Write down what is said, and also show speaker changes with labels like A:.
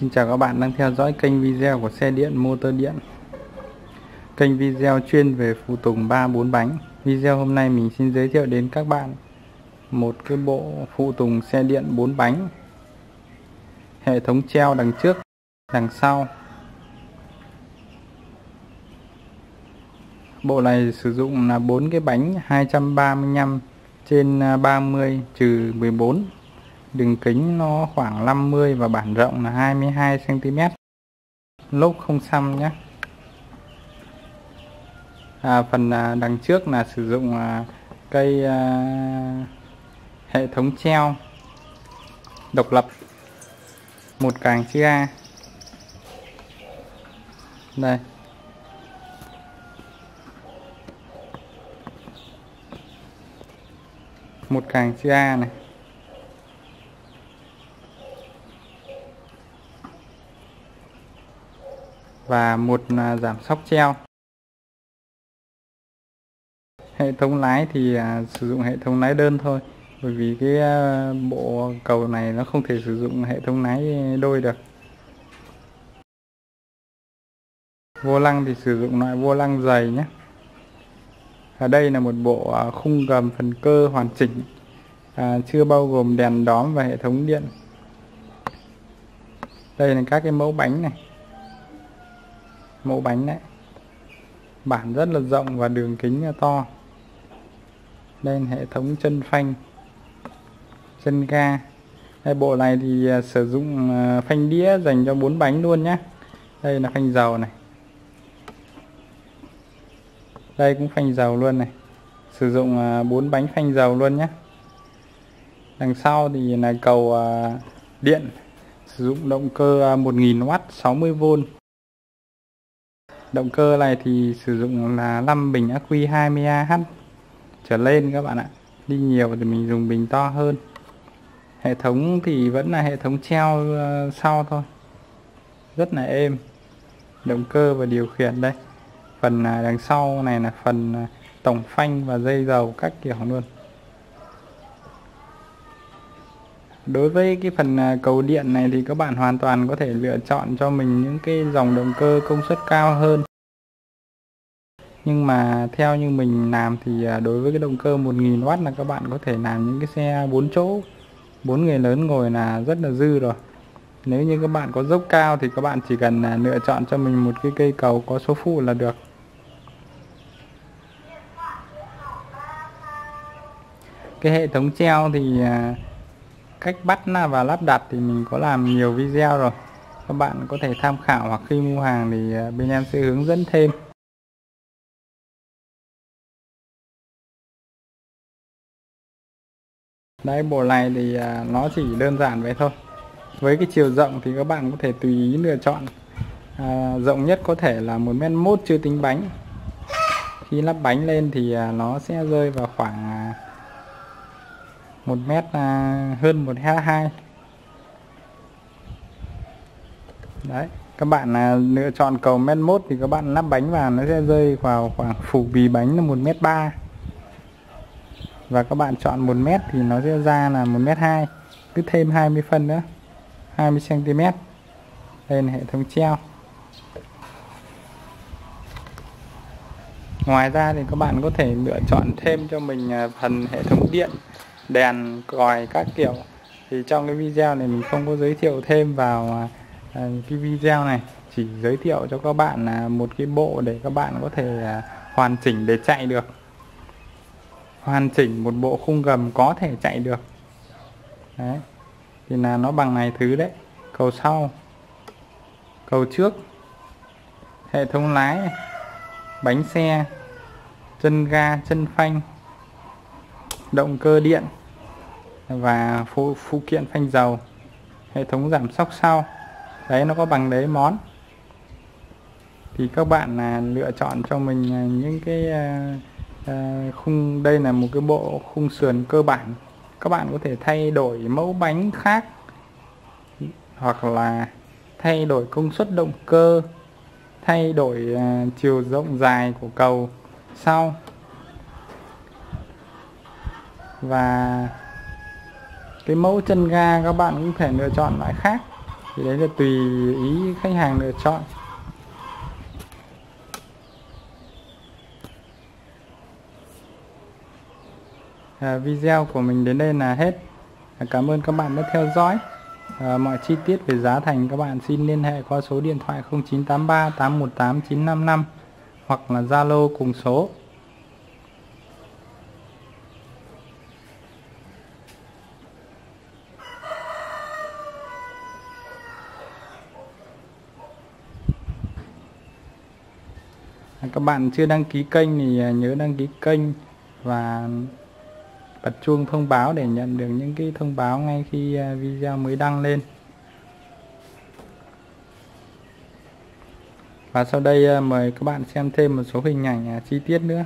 A: Xin chào các bạn đang theo dõi kênh video của xe điện motor điện. Kênh video chuyên về phụ tùng 3-4 bánh. Video hôm nay mình xin giới thiệu đến các bạn Một cái bộ phụ tùng xe điện 4 bánh. Hệ thống treo đằng trước, đằng sau. Bộ này sử dụng là 4 cái bánh 235 trên à, 30 trừ 14 đường kính nó khoảng 50 và bản rộng là 22 cm lốp không xăm nhé. À, phần à, đằng trước là sử dụng à, cây à, hệ thống treo độc lập một càng chữ A. Đây. Một càng chữ A này. Và một à, giảm sóc treo. Hệ thống lái thì à, sử dụng hệ thống lái đơn thôi bởi vì cái à, bộ cầu này nó không thể sử dụng hệ thống lái đôi được. Vô lăng thì sử dụng loại vô lăng dày nhé. Ở đây là một bộ khung gầm phần cơ hoàn chỉnh à, chưa bao gồm đèn đóm và hệ thống điện. Đây là các cái mẫu bánh này mẫu bánh đấy. Bản rất là rộng và đường kính to. Lên hệ thống chân phanh, chân ga. Đây, bộ này thì à, sử dụng à, phanh đĩa dành cho bốn bánh luôn nhé đây là phanh dầu này. Đây cũng phanh dầu luôn này. Sử dụng à, bốn bánh phanh dầu luôn nhé đằng sau thì là cầu điện. Sử dụng động cơ 1000W 60V Động cơ này thì sử dụng là 5 bình ắc quy 20Ah trở lên các bạn ạ. Đi nhiều thì mình dùng bình to hơn. Hệ thống thì vẫn là hệ thống treo ờ, sau thôi. Rất là êm. Động cơ và điều khiển đây. Phần à, đằng sau này là phần à, tổng phanh và dây dầu các kiểu luôn. Đối với cái phần à, cầu điện này thì các bạn hoàn toàn có thể lựa chọn cho mình những cái dòng động cơ công suất cao hơn. Nhưng mà theo như mình làm thì à, đối với cái động cơ 1000W là các bạn có thể làm những cái xe 4 chỗ, 4 người lớn ngồi là rất là dư rồi. Nếu như các bạn có dốc cao thì các bạn chỉ cần à, lựa chọn cho mình một cái cây cầu có số phụ là được. Cái hệ thống treo thì cách bắt và lắp đặt thì mình có làm nhiều video rồi. Các bạn có thể tham khảo hoặc khi mua hàng thì à, bên em sẽ hướng dẫn thêm. Đây bộ này thì à, nó chỉ đơn giản vậy thôi. Với cái chiều rộng thì các bạn có thể tùy ý lựa chọn. À, rộng nhất có thể là một mét mốt chưa tính bánh. Khi lắp bánh lên thì à, nó sẽ rơi vào khoảng một mét là hơn một mét hai. Đấy, các bạn là lựa chọn cầu mét mốt thì các bạn lắp bánh vào, nó sẽ rơi vào khoảng phủ bì bánh là một mét ba. Và các bạn chọn một mét thì nó sẽ ra là một mét hai, cứ thêm 20 phân nữa 20 cm đây là hệ thống treo. Ngoài ra thì các bạn có thể lựa chọn thêm cho mình à, phần hệ thống điện đèn, còi các kiểu. Thì trong cái video này mình không có giới thiệu thêm vào à, à, cái video này. Chỉ giới thiệu cho các bạn là một cái bộ để các bạn có thể à, hoàn chỉnh để chạy được. Hoàn chỉnh một bộ khung gầm có thể chạy được. Đấy. Thì là nó bằng này thứ đấy. Cầu sau. Cầu trước. Hệ thống lái bánh xe. Chân ga, chân phanh. Động cơ điện và phụ, phụ kiện phanh dầu hệ thống giảm sóc sau. Đấy nó có bằng đấy món. Thì các bạn là lựa chọn cho mình à, những cái à, à, khung đây là một cái bộ khung sườn cơ bản. Các bạn có thể thay đổi mẫu bánh khác hoặc là thay đổi công suất động cơ thay đổi à, chiều rộng dài của cầu sau. Và cái mẫu chân ga các bạn cũng thể lựa chọn loại khác. Thì đấy là tùy ý khách hàng lựa chọn. À, video của mình đến đây là hết. À, cảm ơn các bạn đã theo dõi. À, mọi chi tiết về giá thành các bạn xin liên hệ qua số điện thoại 0983 818 955 hoặc là Zalo cùng số. Các bạn chưa đăng ký kênh thì à, nhớ đăng ký kênh và bật chuông thông báo để nhận được những cái thông báo ngay khi à, video mới đăng lên. Và sau đây à, mời các bạn xem thêm một số hình ảnh chi tiết nữa.